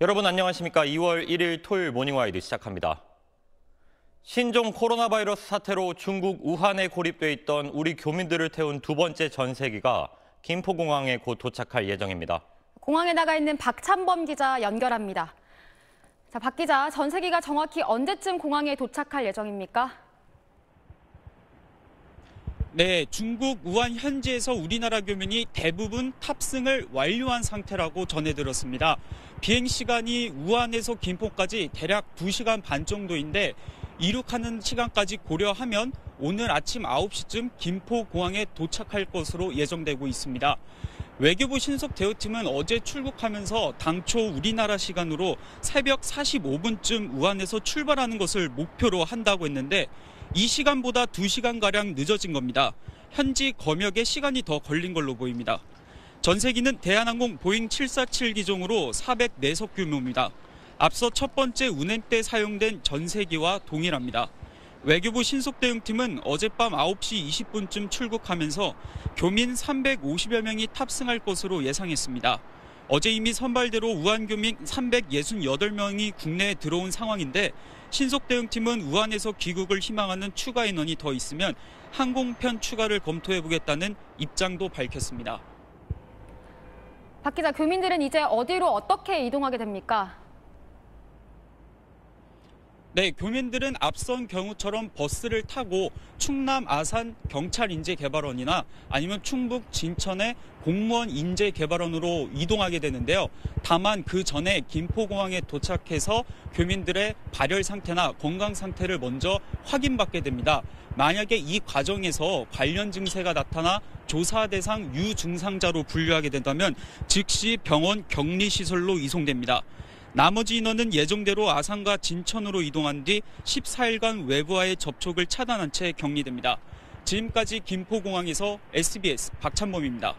여러분 안녕하십니까? 2월 1일 토요일 모닝와이드 시작합니다. 신종 코로나 바이러스 사태로 중국 우한에 고립돼 있던 우리 교민들을 태운 두 번째 전세기가 김포공항에 곧 도착할 예정입니다. 공항에 나가 있는 박찬범 기자 연결합니다. 자, 박 기자, 전세기가 정확히 언제쯤 공항에 도착할 예정입니까? 네, 중국 우한 현지에서 우리나라 교민이 대부분 탑승을 완료한 상태라고 전해 들었습니다. 비행 시간이 우한에서 김포까지 대략 2시간 반 정도인데 이륙하는 시간까지 고려하면 오늘 아침 9시쯤 김포 공항에 도착할 것으로 예정되고 있습니다. 외교부 신속 대우팀은 어제 출국하면서 당초 우리나라 시간으로 새벽 45분쯤 우한에서 출발하는 것을 목표로 한다고 했는데 이 시간보다 2시간가량 늦어진 겁니다. 현지 검역에 시간이 더 걸린 걸로 보입니다. 전세기는 대한항공 보잉 747 기종으로 404석 규모입니다. 앞서 첫 번째 운행 때 사용된 전세기와 동일합니다. 외교부 신속대응팀은 어젯밤 9시 20분쯤 출국하면서 교민 350여 명이 탑승할 것으로 예상했습니다. 어제 이미 선발대로 우한 교민 368명이 국내에 들어온 상황인데 신속 대응팀은 우한에서 귀국을 희망하는 추가 인원이 더 있으면 항공편 추가를 검토해 보겠다는 입장도 밝혔습니다. 박 기자, 교민들은 이제 어디로 어떻게 이동하게 됩니까? 네, 교민들은 앞선 경우처럼 버스를 타고 충남 아산 경찰 인재 개발원이나 아니면 충북 진천의 공무원 인재 개발원으로 이동하게 되는데요. 다만 그 전에 김포공항에 도착해서 교민들의 발열 상태나 건강 상태를 먼저 확인받게 됩니다. 만약에 이 과정에서 관련 증세가 나타나 조사 대상 유증상자로 분류하게 된다면 즉시 병원 격리 시설로 이송됩니다. 나머지 인원은 예정대로 아산과 진천으로 이동한 뒤 14일간 외부와의 접촉을 차단한 채 격리됩니다. 지금까지 김포공항에서 SBS 박찬범입니다.